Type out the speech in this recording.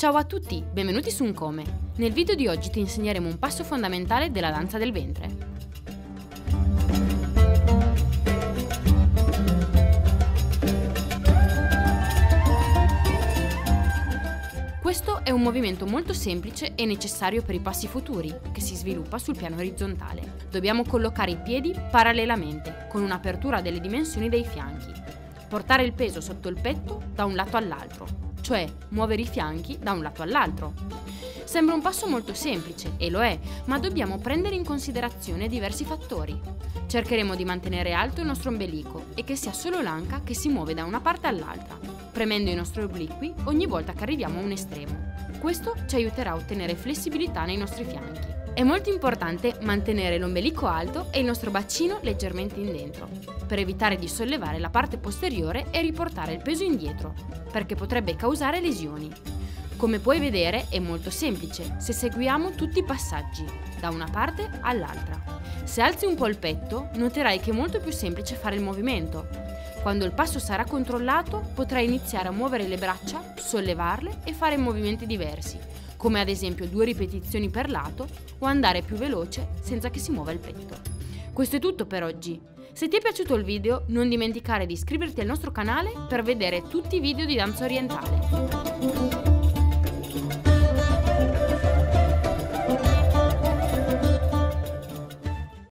Ciao a tutti, benvenuti su un come. Nel video di oggi ti insegneremo un passo fondamentale della danza del ventre. Questo è un movimento molto semplice e necessario per i passi futuri, che si sviluppa sul piano orizzontale. Dobbiamo collocare i piedi parallelamente, con un'apertura delle dimensioni dei fianchi. Portare il peso sotto il petto da un lato all'altro, cioè muovere i fianchi da un lato all'altro. Sembra un passo molto semplice, e lo è, ma dobbiamo prendere in considerazione diversi fattori. Cercheremo di mantenere alto il nostro ombelico e che sia solo l'anca che si muove da una parte all'altra, premendo i nostri obliqui ogni volta che arriviamo a un estremo. Questo ci aiuterà a ottenere flessibilità nei nostri fianchi. È molto importante mantenere l'ombelico alto e il nostro bacino leggermente in dentro, per evitare di sollevare la parte posteriore e riportare il peso indietro, perché potrebbe causare lesioni. Come puoi vedere è molto semplice se seguiamo tutti i passaggi, da una parte all'altra. Se alzi un po' il petto, noterai che è molto più semplice fare il movimento. Quando il passo sarà controllato, potrai iniziare a muovere le braccia, sollevarle e fare movimenti diversi, come ad esempio due ripetizioni per lato o andare più veloce senza che si muova il petto. Questo è tutto per oggi. Se ti è piaciuto il video, non dimenticare di iscriverti al nostro canale per vedere tutti i video di danza orientale.